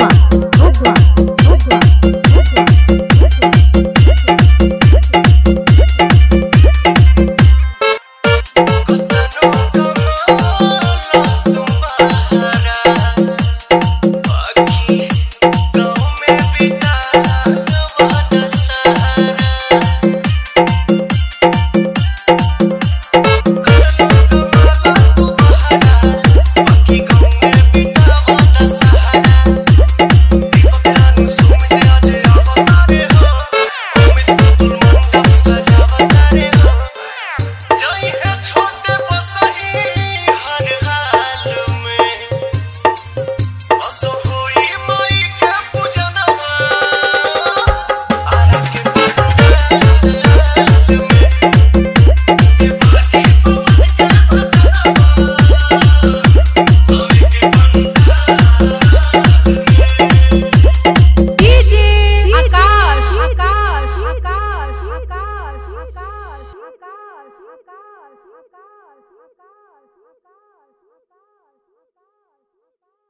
one.